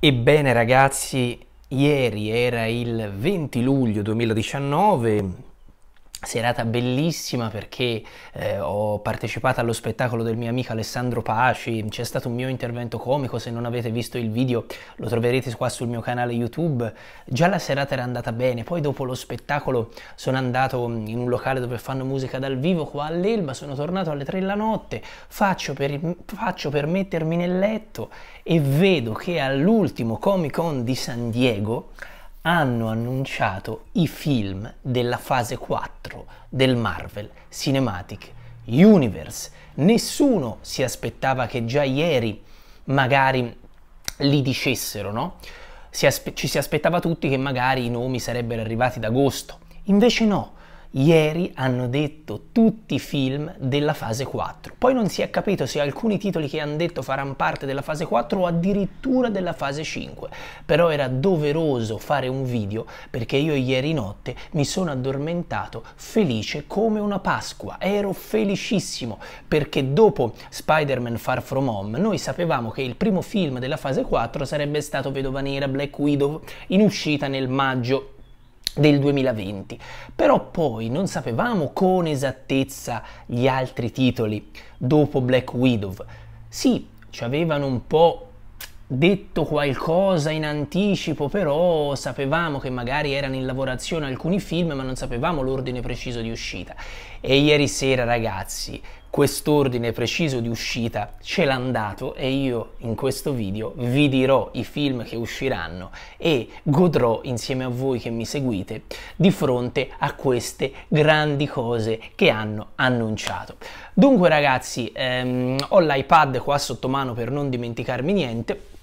Ebbene ragazzi, ieri era il 20 luglio 2019, Serata bellissima perché eh, ho partecipato allo spettacolo del mio amico Alessandro Paci, c'è stato un mio intervento comico, se non avete visto il video lo troverete qua sul mio canale YouTube. Già la serata era andata bene, poi dopo lo spettacolo sono andato in un locale dove fanno musica dal vivo qua all'Elba, sono tornato alle 3 la notte, faccio per, faccio per mettermi nel letto e vedo che all'ultimo Comic Con di San Diego hanno annunciato i film della fase 4 del Marvel Cinematic Universe. Nessuno si aspettava che già ieri magari li dicessero, no? Si ci si aspettava tutti che magari i nomi sarebbero arrivati ad agosto. Invece no, Ieri hanno detto tutti i film della fase 4. Poi non si è capito se alcuni titoli che hanno detto faranno parte della fase 4 o addirittura della fase 5. Però era doveroso fare un video perché io ieri notte mi sono addormentato felice come una Pasqua. Ero felicissimo perché dopo Spider-Man Far From Home noi sapevamo che il primo film della fase 4 sarebbe stato Vedova Nera Black Widow in uscita nel maggio del 2020, però poi non sapevamo con esattezza gli altri titoli dopo Black Widow. Sì, ci avevano un po' detto qualcosa in anticipo, però sapevamo che magari erano in lavorazione alcuni film, ma non sapevamo l'ordine preciso di uscita. E ieri sera, ragazzi, quest'ordine preciso di uscita ce l'ha dato e io in questo video vi dirò i film che usciranno e godrò insieme a voi che mi seguite di fronte a queste grandi cose che hanno annunciato. Dunque ragazzi, ehm, ho l'iPad qua sotto mano per non dimenticarmi niente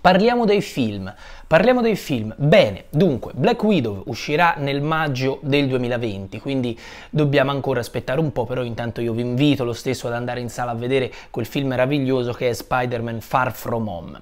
Parliamo dei film. Parliamo dei film. Bene, dunque, Black Widow uscirà nel maggio del 2020, quindi dobbiamo ancora aspettare un po', però intanto io vi invito lo stesso ad andare in sala a vedere quel film meraviglioso che è Spider-Man Far From Home.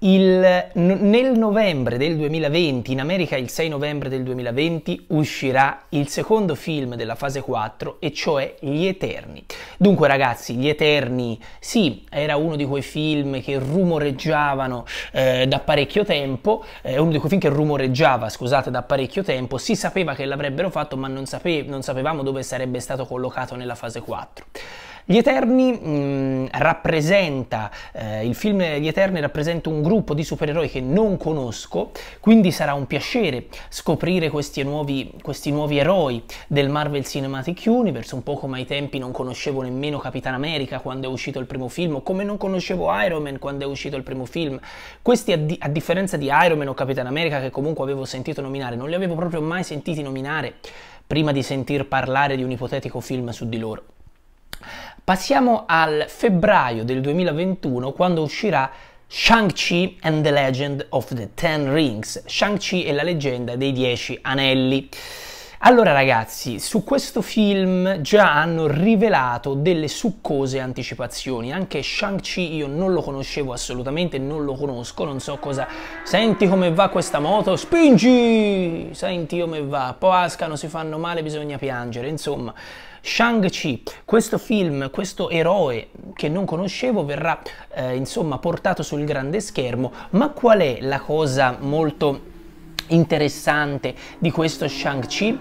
Il, nel novembre del 2020, in America il 6 novembre del 2020, uscirà il secondo film della fase 4, e cioè Gli Eterni. Dunque ragazzi, Gli Eterni, sì, era uno di quei film che rumoreggiavano eh, da parecchio tempo, eh, uno di quei film che rumoreggiava, scusate, da parecchio tempo, si sapeva che l'avrebbero fatto, ma non, sape non sapevamo dove sarebbe stato collocato nella fase 4. Gli Eterni mh, mm, rappresenta, eh, il film Gli Eterni rappresenta un gruppo di supereroi che non conosco, quindi sarà un piacere scoprire questi nuovi, questi nuovi eroi del Marvel Cinematic Universe, un po' come ai tempi non conoscevo nemmeno Capitan America quando è uscito il primo film, o come non conoscevo Iron Man quando è uscito il primo film. Questi, a, di a differenza di Iron Man o Capitan America, che comunque avevo sentito nominare, non li avevo proprio mai sentiti nominare prima di sentir parlare di un ipotetico film su di loro. Passiamo al febbraio del 2021 quando uscirà Shang-Chi and the Legend of the Ten Rings, Shang-Chi e la leggenda dei Dieci Anelli. Allora ragazzi, su questo film già hanno rivelato delle succose anticipazioni, anche Shang-Chi io non lo conoscevo assolutamente, non lo conosco, non so cosa... Senti come va questa moto? Spingi! Senti come va, poi ascano, si fanno male, bisogna piangere, insomma... Shang-Chi, questo film, questo eroe che non conoscevo verrà eh, insomma portato sul grande schermo, ma qual è la cosa molto interessante di questo Shang-Chi?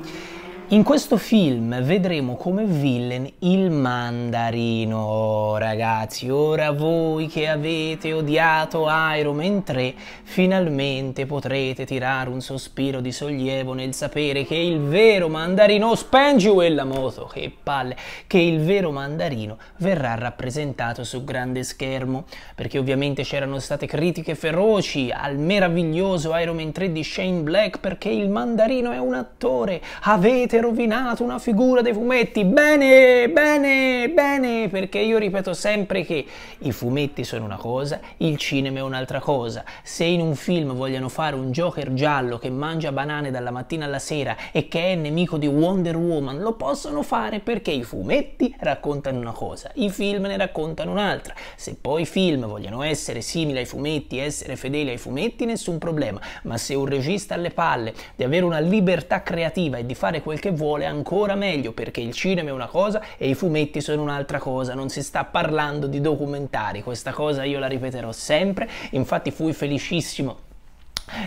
In questo film vedremo come villain il mandarino, ragazzi. Ora voi che avete odiato Iron Man 3, finalmente potrete tirare un sospiro di sollievo nel sapere che il vero mandarino, spengi quella moto, che palle, che il vero mandarino verrà rappresentato su grande schermo, perché ovviamente c'erano state critiche feroci al meraviglioso Iron Man 3 di Shane Black perché il mandarino è un attore. Avete avete rovinato una figura dei fumetti. Bene, bene, bene, perché io ripeto sempre che i fumetti sono una cosa, il cinema è un'altra cosa. Se in un film vogliono fare un Joker giallo che mangia banane dalla mattina alla sera e che è nemico di Wonder Woman, lo possono fare perché i fumetti raccontano una cosa, i film ne raccontano un'altra. Se poi i film vogliono essere simili ai fumetti, essere fedeli ai fumetti, nessun problema. Ma se un regista ha le palle di avere una libertà creativa e di fare quel che vuole ancora meglio, perché il cinema è una cosa e i fumetti sono un'altra cosa, non si sta parlando di documentari, questa cosa io la ripeterò sempre, infatti fui felicissimo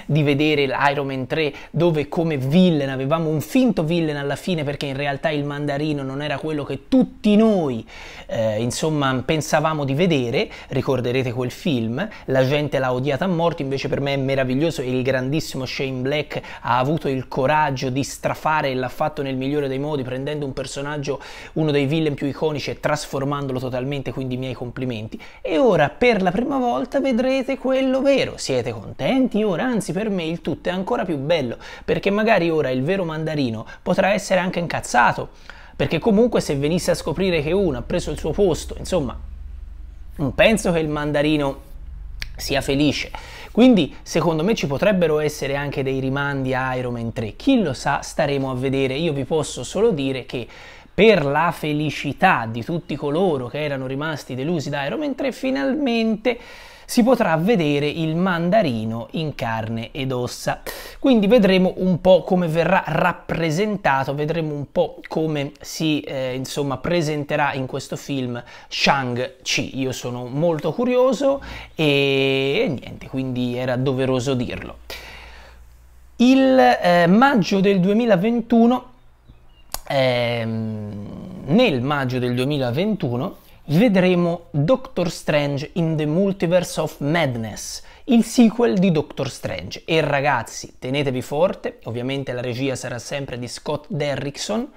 di vedere l'Iron Man 3 dove come villain avevamo un finto villain alla fine perché in realtà il mandarino non era quello che tutti noi eh, insomma pensavamo di vedere. Ricorderete quel film la gente l'ha odiata a morte invece per me è meraviglioso e il grandissimo Shane Black ha avuto il coraggio di strafare e l'ha fatto nel migliore dei modi prendendo un personaggio uno dei villain più iconici e trasformandolo totalmente quindi i miei complimenti. E ora per la prima volta vedrete quello vero. Siete contenti ora anzi per me il tutto è ancora più bello, perché magari ora il vero mandarino potrà essere anche incazzato, perché comunque se venisse a scoprire che uno ha preso il suo posto, insomma, non penso che il mandarino sia felice. Quindi secondo me ci potrebbero essere anche dei rimandi a Iron Man 3. Chi lo sa, staremo a vedere. Io vi posso solo dire che per la felicità di tutti coloro che erano rimasti delusi da Iron Man 3, finalmente si potrà vedere il mandarino in carne ed ossa. Quindi vedremo un po' come verrà rappresentato, vedremo un po' come si eh, insomma presenterà in questo film Shang-Chi. Io sono molto curioso e, niente, quindi era doveroso dirlo. Il eh, maggio del 2021 ehm, nel maggio del 2021 vedremo Doctor Strange in the Multiverse of Madness, il sequel di Doctor Strange. E ragazzi, tenetevi forte, ovviamente la regia sarà sempre di Scott Derrickson.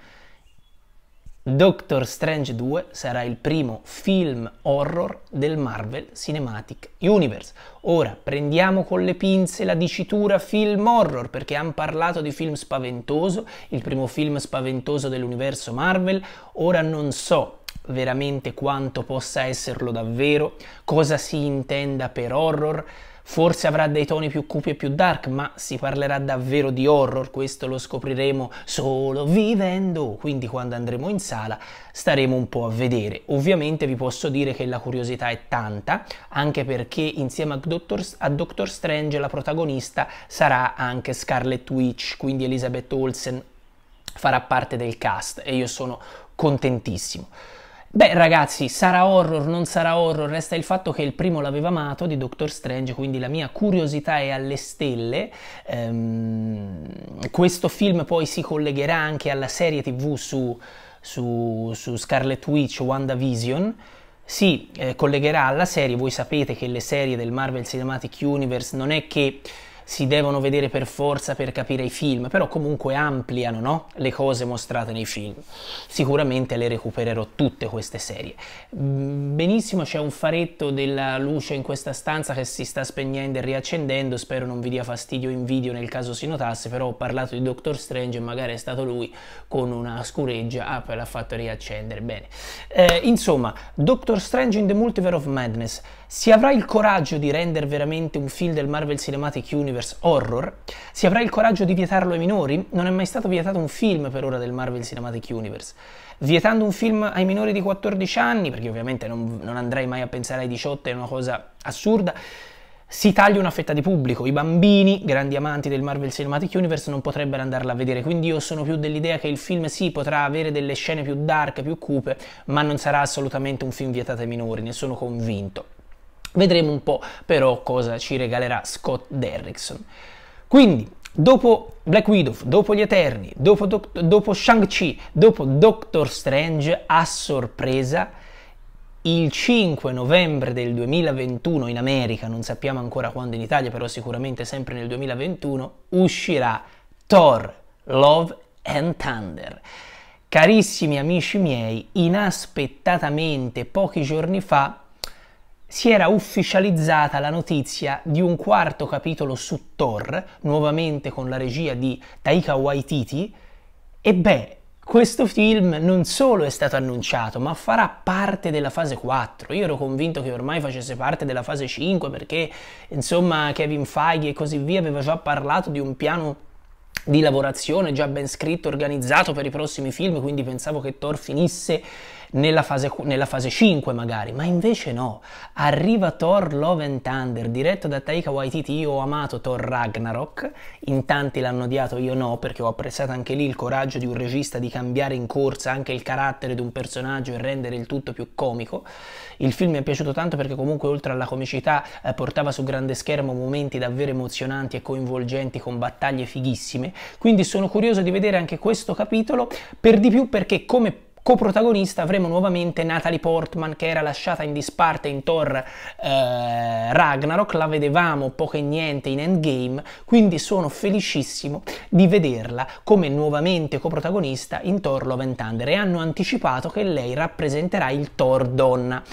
Doctor Strange 2 sarà il primo film horror del Marvel Cinematic Universe. Ora prendiamo con le pinze la dicitura film horror perché hanno parlato di film spaventoso, il primo film spaventoso dell'universo Marvel. Ora non so veramente quanto possa esserlo davvero, cosa si intenda per horror, forse avrà dei toni più cupi e più dark, ma si parlerà davvero di horror, questo lo scopriremo solo vivendo, quindi quando andremo in sala staremo un po' a vedere. Ovviamente vi posso dire che la curiosità è tanta, anche perché insieme a Doctor, a Doctor Strange la protagonista sarà anche Scarlet Witch, quindi Elizabeth Olsen farà parte del cast e io sono contentissimo. Beh ragazzi, sarà horror, non sarà horror, resta il fatto che il primo l'aveva amato di Doctor Strange, quindi la mia curiosità è alle stelle. Ehm, questo film poi si collegherà anche alla serie tv su, su, su Scarlet Witch, WandaVision. Si eh, collegherà alla serie, voi sapete che le serie del Marvel Cinematic Universe non è che si devono vedere per forza per capire i film, però comunque ampliano no? le cose mostrate nei film. Sicuramente le recupererò tutte queste serie. Mm, benissimo, c'è un faretto della luce in questa stanza che si sta spegnendo e riaccendendo, spero non vi dia fastidio in video nel caso si notasse, però ho parlato di Doctor Strange e magari è stato lui con una scureggia, ah poi l'ha fatto riaccendere, bene. Eh, insomma, Doctor Strange in the Multiverse of Madness, si avrà il coraggio di rendere veramente un film del Marvel Cinematic Universe Universe horror, si avrà il coraggio di vietarlo ai minori? Non è mai stato vietato un film per ora del Marvel Cinematic Universe. Vietando un film ai minori di 14 anni, perché ovviamente non, non andrei mai a pensare ai 18, è una cosa assurda, si taglia una fetta di pubblico. I bambini, grandi amanti del Marvel Cinematic Universe, non potrebbero andarla a vedere. Quindi io sono più dell'idea che il film sì potrà avere delle scene più dark, più cupe, ma non sarà assolutamente un film vietato ai minori, ne sono convinto. Vedremo un po' però cosa ci regalerà Scott Derrickson. Quindi, dopo Black Widow, dopo Gli Eterni, dopo, dopo Shang-Chi, dopo Doctor Strange, a sorpresa, il 5 novembre del 2021 in America, non sappiamo ancora quando in Italia, però sicuramente sempre nel 2021, uscirà Thor, Love and Thunder. Carissimi amici miei, inaspettatamente pochi giorni fa si era ufficializzata la notizia di un quarto capitolo su Thor, nuovamente con la regia di Taika Waititi, e beh, questo film non solo è stato annunciato, ma farà parte della fase 4. Io ero convinto che ormai facesse parte della fase 5 perché, insomma, Kevin Feige e così via aveva già parlato di un piano di lavorazione già ben scritto, organizzato per i prossimi film, quindi pensavo che Thor finisse nella fase, nella fase 5 magari, ma invece no, arriva Thor Love and Thunder, diretto da Taika Waititi, io ho amato Thor Ragnarok, in tanti l'hanno odiato, io no, perché ho apprezzato anche lì il coraggio di un regista di cambiare in corsa anche il carattere di un personaggio e rendere il tutto più comico. Il film mi è piaciuto tanto perché comunque oltre alla comicità eh, portava su grande schermo momenti davvero emozionanti e coinvolgenti con battaglie fighissime, quindi sono curioso di vedere anche questo capitolo, per di più perché come Coprotagonista avremo nuovamente Natalie Portman che era lasciata in disparte in Thor eh, Ragnarok, la vedevamo poco e niente in Endgame, quindi sono felicissimo di vederla come nuovamente coprotagonista in Thor Love and Thunder e hanno anticipato che lei rappresenterà il Thor donna.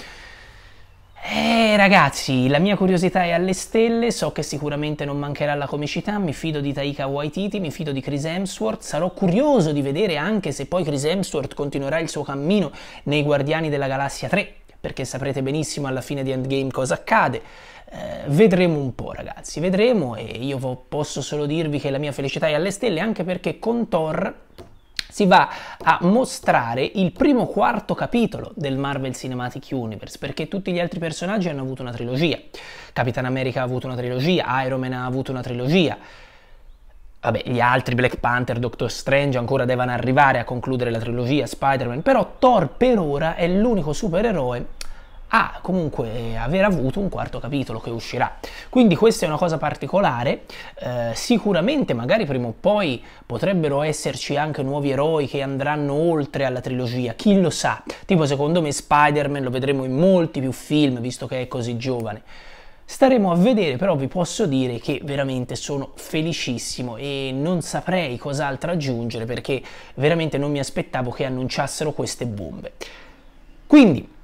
Eh ragazzi, la mia curiosità è alle stelle, so che sicuramente non mancherà la comicità, mi fido di Taika Waititi, mi fido di Chris Hemsworth, sarò curioso di vedere anche se poi Chris Hemsworth continuerà il suo cammino nei Guardiani della Galassia 3, perché saprete benissimo alla fine di Endgame cosa accade. Eh, vedremo un po' ragazzi, vedremo e io posso solo dirvi che la mia felicità è alle stelle anche perché con Thor si va a mostrare il primo quarto capitolo del Marvel Cinematic Universe, perché tutti gli altri personaggi hanno avuto una trilogia. Capitan America ha avuto una trilogia, Iron Man ha avuto una trilogia. Vabbè, gli altri, Black Panther, Doctor Strange, ancora devono arrivare a concludere la trilogia, Spider-Man, però Thor per ora è l'unico supereroe a comunque aver avuto un quarto capitolo che uscirà. Quindi questa è una cosa particolare, eh, sicuramente magari prima o poi potrebbero esserci anche nuovi eroi che andranno oltre alla trilogia, chi lo sa, tipo secondo me Spider-Man lo vedremo in molti più film visto che è così giovane. Staremo a vedere, però vi posso dire che veramente sono felicissimo e non saprei cos'altro aggiungere perché veramente non mi aspettavo che annunciassero queste bombe. Quindi,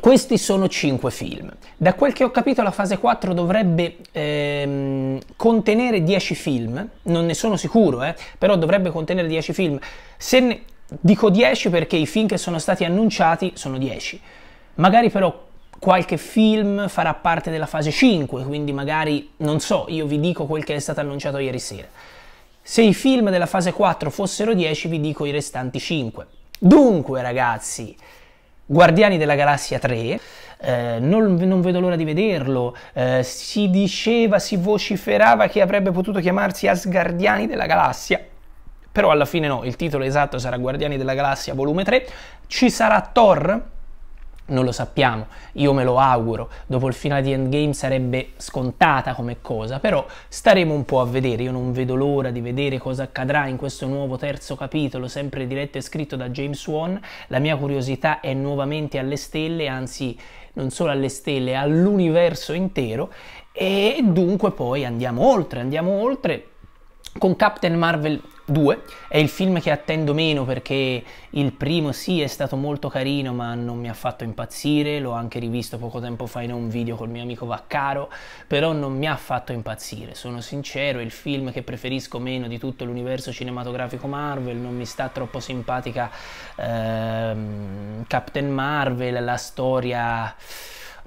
questi sono 5 film. Da quel che ho capito la fase 4 dovrebbe ehm, contenere 10 film, non ne sono sicuro, eh, però dovrebbe contenere 10 film. Se ne, dico 10 perché i film che sono stati annunciati sono 10. Magari però qualche film farà parte della fase 5, quindi magari, non so, io vi dico quel che è stato annunciato ieri sera. Se i film della fase 4 fossero 10 vi dico i restanti 5. Dunque ragazzi, Guardiani della Galassia 3, eh, non, non, vedo l'ora di vederlo, eh, si diceva, si vociferava che avrebbe potuto chiamarsi Asgardiani della Galassia, però alla fine no, il titolo esatto sarà Guardiani della Galassia volume 3, ci sarà Thor, non lo sappiamo, io me lo auguro, dopo il finale di Endgame sarebbe scontata come cosa, però staremo un po' a vedere, io non vedo l'ora di vedere cosa accadrà in questo nuovo terzo capitolo, sempre diretto e scritto da James Wan, la mia curiosità è nuovamente alle stelle, anzi non solo alle stelle, all'universo intero. E dunque poi andiamo oltre, andiamo oltre con Captain Marvel 2 è il film che attendo meno perché il primo sì è stato molto carino ma non mi ha fatto impazzire, l'ho anche rivisto poco tempo fa in un video col mio amico Vaccaro, però non mi ha fatto impazzire, sono sincero, è il film che preferisco meno di tutto l'universo cinematografico Marvel, non mi sta troppo simpatica ehm, Captain Marvel, la storia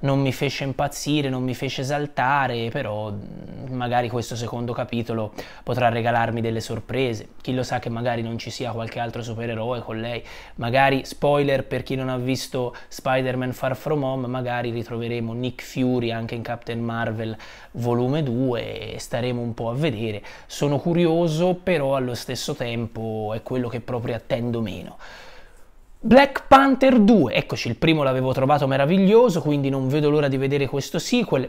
non mi fece impazzire, non mi fece esaltare, però mm, magari questo secondo capitolo potrà regalarmi delle sorprese. Chi lo sa che magari non ci sia qualche altro supereroe con lei, magari spoiler per chi non ha visto Spider-Man Far From Home, magari ritroveremo Nick Fury anche in Captain Marvel volume 2 e staremo un po' a vedere. Sono curioso, però allo stesso tempo è quello che proprio attendo meno. Black Panther 2, eccoci, il primo l'avevo trovato meraviglioso, quindi non vedo l'ora di vedere questo sequel.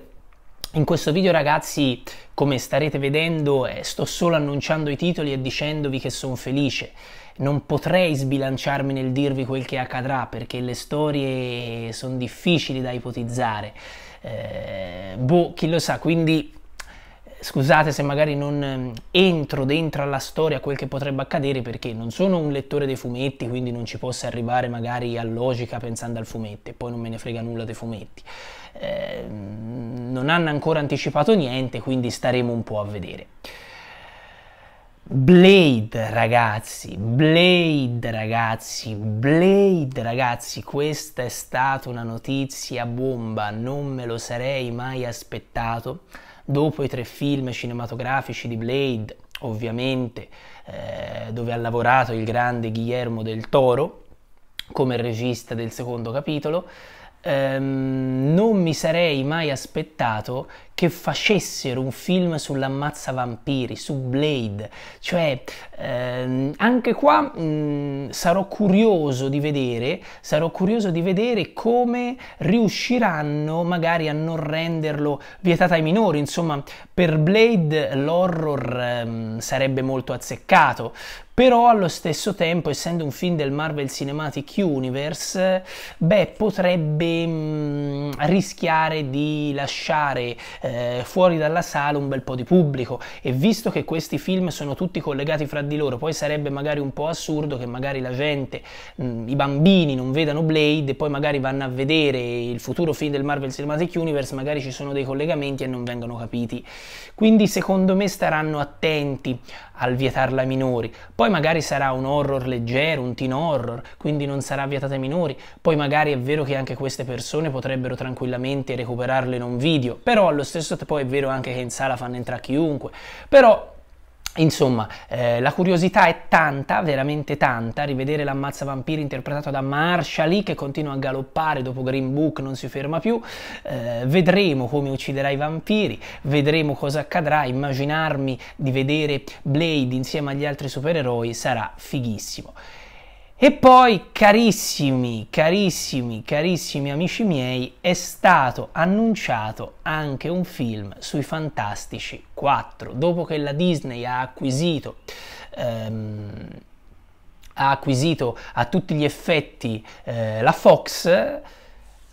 In questo video ragazzi, come starete vedendo, eh, sto solo annunciando i titoli e dicendovi che sono felice. Non potrei sbilanciarmi nel dirvi quel che accadrà perché le storie sono difficili da ipotizzare. Eh, boh, chi lo sa, quindi scusate se magari non ehm, entro dentro alla storia quel che potrebbe accadere perché non sono un lettore dei fumetti, quindi non ci posso arrivare magari a logica pensando al fumetto e poi non me ne frega nulla dei fumetti. Eh, non hanno ancora anticipato niente, quindi staremo un po' a vedere. Blade ragazzi, Blade ragazzi, Blade ragazzi, questa è stata una notizia bomba, non me lo sarei mai aspettato dopo i tre film cinematografici di Blade, ovviamente, eh, dove ha lavorato il grande Guillermo del Toro come regista del secondo capitolo, ehm, non mi sarei mai aspettato che facessero un film sull'ammazza vampiri, su Blade, cioè ehm, anche qua mh, sarò curioso di vedere, sarò curioso di vedere come riusciranno magari a non renderlo vietato ai minori, insomma per Blade l'horror ehm, sarebbe molto azzeccato, però allo stesso tempo, essendo un film del Marvel Cinematic Universe, beh, potrebbe mh, rischiare di lasciare eh, fuori dalla sala un bel po' di pubblico e visto che questi film sono tutti collegati fra di loro, poi sarebbe magari un po' assurdo che magari la gente, mh, i bambini non vedano Blade e poi magari vanno a vedere il futuro film del Marvel Cinematic Universe, magari ci sono dei collegamenti e non vengono capiti. Quindi secondo me staranno attenti al vietarla ai minori. Poi magari sarà un horror leggero, un teen horror, quindi non sarà vietata ai minori. Poi magari è vero che anche queste persone potrebbero tranquillamente recuperarlo in un video, però allo stesso tempo è vero anche che in sala fanno entrare chiunque. Però Insomma, eh, la curiosità è tanta, veramente tanta, rivedere l'ammazza vampiri interpretato da Marshall che continua a galoppare dopo Green Book, non si ferma più, eh, vedremo come ucciderà i vampiri, vedremo cosa accadrà, immaginarmi di vedere Blade insieme agli altri supereroi sarà fighissimo. E poi, carissimi, carissimi, carissimi amici miei, è stato annunciato anche un film sui Fantastici 4. Dopo che la Disney ha acquisito, ehm, ha acquisito a tutti gli effetti eh, la Fox,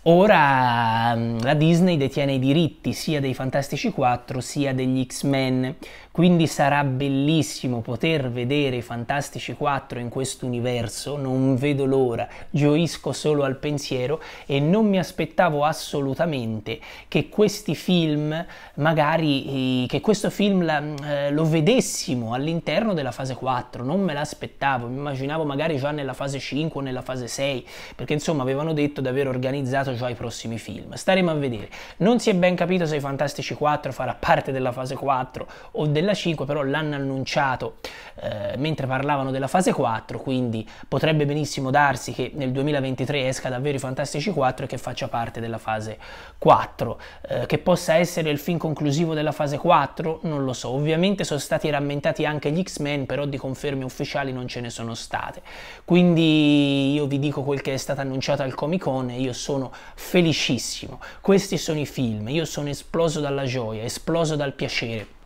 ora ehm, la Disney detiene i diritti sia dei Fantastici 4 sia degli X-Men quindi sarà bellissimo poter vedere i Fantastici 4 in questo universo, non vedo l'ora, gioisco solo al pensiero e non mi aspettavo assolutamente che questi film, magari che questo film la, eh, lo vedessimo all'interno della fase 4, non me l'aspettavo, mi immaginavo magari già nella fase 5 o nella fase 6, perché insomma avevano detto di aver organizzato già i prossimi film. Staremo a vedere. Non si è ben capito se i Fantastici 4 farà parte della fase 4 o della della 5, però l'hanno annunciato eh, mentre parlavano della fase 4, quindi potrebbe benissimo darsi che nel 2023 esca davvero i Fantastici 4 e che faccia parte della fase 4. Eh, che possa essere il film conclusivo della fase 4, non lo so. Ovviamente sono stati rammentati anche gli X-Men, però di conferme ufficiali non ce ne sono state. Quindi io vi dico quel che è stato annunciato al Comic Con e io sono felicissimo. Questi sono i film, io sono esploso dalla gioia, esploso dal piacere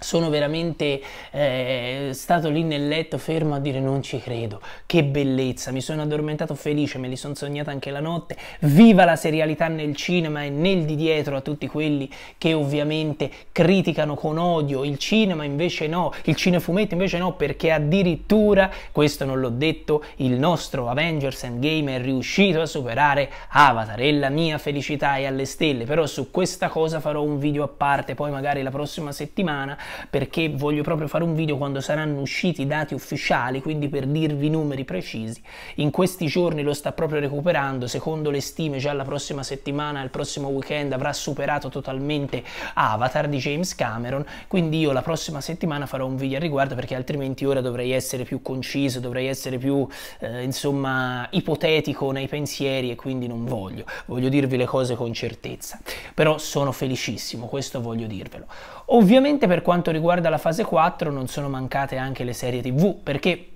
sono veramente eh, stato lì nel letto fermo a dire non ci credo, che bellezza, mi sono addormentato felice, me li sono sognata anche la notte, viva la serialità nel cinema e nel di dietro a tutti quelli che ovviamente criticano con odio. Il cinema, invece no, il cinefumetto invece no, perché addirittura, questo non l'ho detto, il nostro Avengers Endgame è riuscito a superare Avatar. E la mia felicità è alle stelle, però su questa cosa farò un video a parte, poi magari la prossima settimana perché voglio proprio fare un video quando saranno usciti i dati ufficiali, quindi per dirvi numeri precisi. In questi giorni lo sta proprio recuperando, secondo le stime già la prossima settimana, il prossimo weekend avrà superato totalmente Avatar di James Cameron, quindi io la prossima settimana farò un video al riguardo perché altrimenti ora dovrei essere più conciso, dovrei essere più eh, insomma ipotetico nei pensieri e quindi non voglio, voglio dirvi le cose con certezza, però sono felicissimo, questo voglio dirvelo. Ovviamente per quanto riguarda la fase 4 non sono mancate anche le serie tv, perché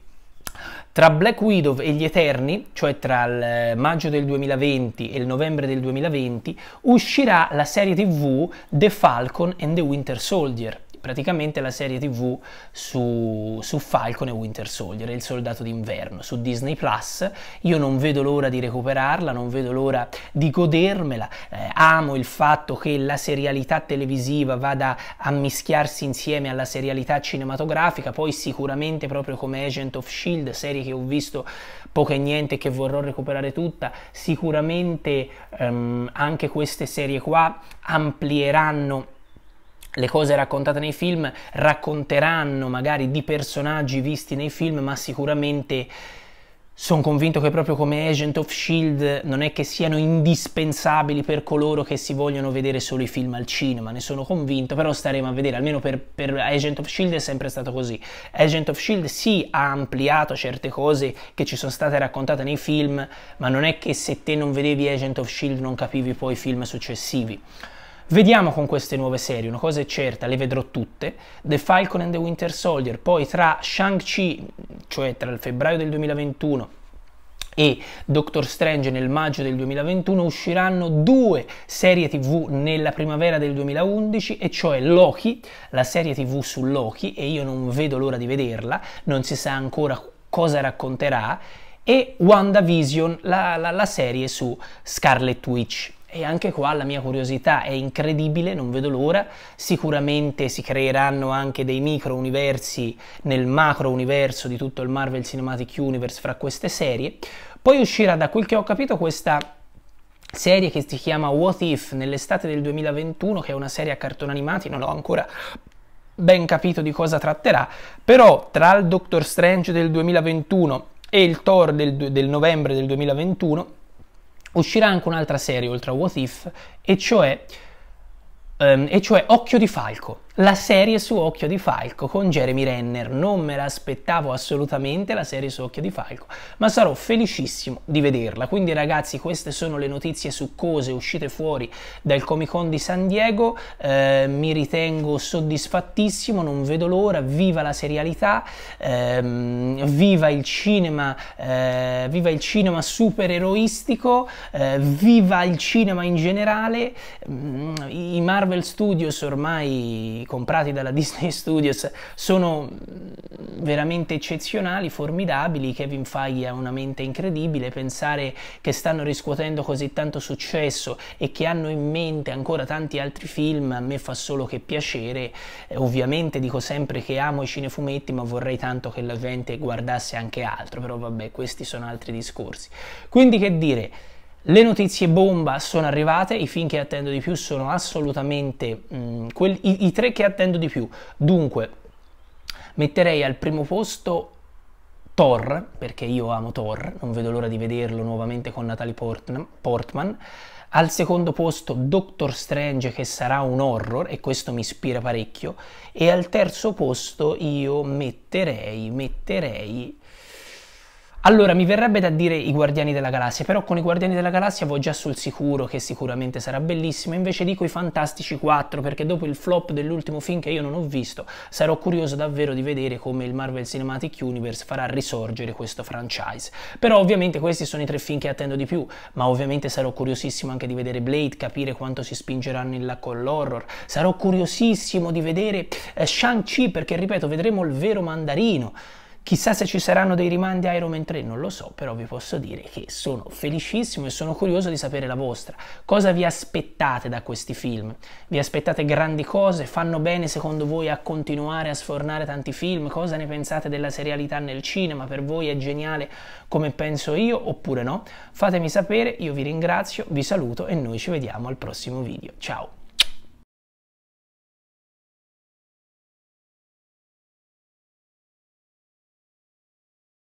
tra Black Widow e gli Eterni, cioè tra il eh, maggio del 2020 e il novembre del 2020, uscirà la serie tv The Falcon and the Winter Soldier, praticamente la serie tv su, su Falcon e Winter Soldier, il soldato d'inverno, su Disney Plus. Io non vedo l'ora di recuperarla, non vedo l'ora di godermela. Eh, amo il fatto che la serialità televisiva vada a mischiarsi insieme alla serialità cinematografica, poi sicuramente proprio come Agent of Shield, serie che ho visto poco e niente che vorrò recuperare tutta, sicuramente ehm, anche queste serie qua amplieranno le cose raccontate nei film racconteranno magari di personaggi visti nei film, ma sicuramente sono convinto che proprio come Agent of Shield non è che siano indispensabili per coloro che si vogliono vedere solo i film al cinema, ne sono convinto, però staremo a vedere, almeno per, per Agent of Shield è sempre stato così. Agent of Shield sì ha ampliato certe cose che ci sono state raccontate nei film, ma non è che se te non vedevi Agent of Shield non capivi poi i film successivi. Vediamo con queste nuove serie, una cosa è certa, le vedrò tutte, The Falcon and the Winter Soldier, poi tra Shang-Chi, cioè tra il febbraio del 2021 e Doctor Strange nel maggio del 2021 usciranno due serie tv nella primavera del 2011 e cioè Loki, la serie tv su Loki e io non vedo l'ora di vederla, non si sa ancora cosa racconterà e WandaVision, la, la, la serie su Scarlet Witch. E anche qua la mia curiosità è incredibile, non vedo l'ora. Sicuramente si creeranno anche dei micro universi nel macro universo di tutto il Marvel Cinematic Universe fra queste serie. Poi uscirà, da quel che ho capito, questa serie che si chiama What If nell'estate del 2021, che è una serie a cartoni animati, non ho ancora ben capito di cosa tratterà, però tra il Doctor Strange del 2021 e il Thor del, del novembre del 2021 uscirà anche un'altra serie oltre a What If, e cioè, um, e cioè Occhio di Falco la serie su Occhio di Falco con Jeremy Renner. Non me l'aspettavo assolutamente la serie su Occhio di Falco, ma sarò felicissimo di vederla. Quindi ragazzi, queste sono le notizie su cose uscite fuori dal Comic Con di San Diego. Eh, mi ritengo soddisfattissimo, non vedo l'ora. Viva la serialità, ehm, viva il cinema, eh, viva il cinema supereroistico, eh, viva il cinema in generale. Mm, I Marvel Studios ormai comprati dalla Disney Studios sono veramente eccezionali, formidabili, Kevin Feige ha una mente incredibile, pensare che stanno riscuotendo così tanto successo e che hanno in mente ancora tanti altri film a me fa solo che piacere, eh, ovviamente dico sempre che amo i cinefumetti ma vorrei tanto che la gente guardasse anche altro, però vabbè questi sono altri discorsi. Quindi che dire, le notizie bomba sono arrivate, i film che attendo di più sono assolutamente mh, mm, quelli, i, i tre che attendo di più. Dunque, metterei al primo posto Thor, perché io amo Thor, non vedo l'ora di vederlo nuovamente con Natalie Portman. Al secondo posto Doctor Strange che sarà un horror e questo mi ispira parecchio. E al terzo posto io metterei, metterei allora, mi verrebbe da dire i Guardiani della Galassia, però con i Guardiani della Galassia avevo già sul sicuro che sicuramente sarà bellissimo, invece dico i Fantastici 4 perché dopo il flop dell'ultimo film che io non ho visto, sarò curioso davvero di vedere come il Marvel Cinematic Universe farà risorgere questo franchise. Però ovviamente questi sono i tre film che attendo di più, ma ovviamente sarò curiosissimo anche di vedere Blade, capire quanto si spingeranno in là con l'horror, sarò curiosissimo di vedere eh, Shang-Chi perché ripeto, vedremo il vero mandarino. Chissà se ci saranno dei rimandi a Iron Man 3, non lo so, però vi posso dire che sono felicissimo e sono curioso di sapere la vostra. Cosa vi aspettate da questi film? Vi aspettate grandi cose? Fanno bene secondo voi a continuare a sfornare tanti film? Cosa ne pensate della serialità nel cinema? Per voi è geniale come penso io oppure no? Fatemi sapere, io vi ringrazio, vi saluto e noi ci vediamo al prossimo video. Ciao!